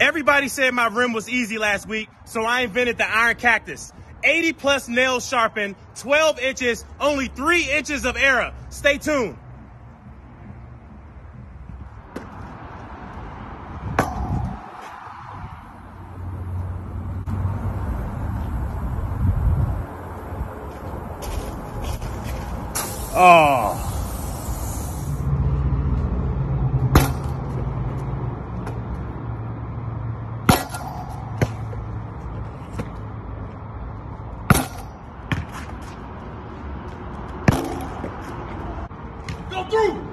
Everybody said my rim was easy last week, so I invented the Iron Cactus. 80 plus nails sharpened, 12 inches, only 3 inches of error. Stay tuned. Oh. き。